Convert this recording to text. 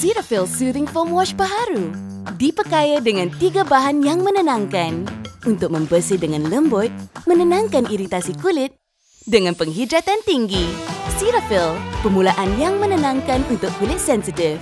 Cetaphil Soothing Foam Wash Baharu. Diperkaya dengan tiga bahan yang menenangkan. Untuk membersih dengan lembut, menenangkan iritasi kulit dengan penghidratan tinggi. Cetaphil, permulaan yang menenangkan untuk kulit sensitif.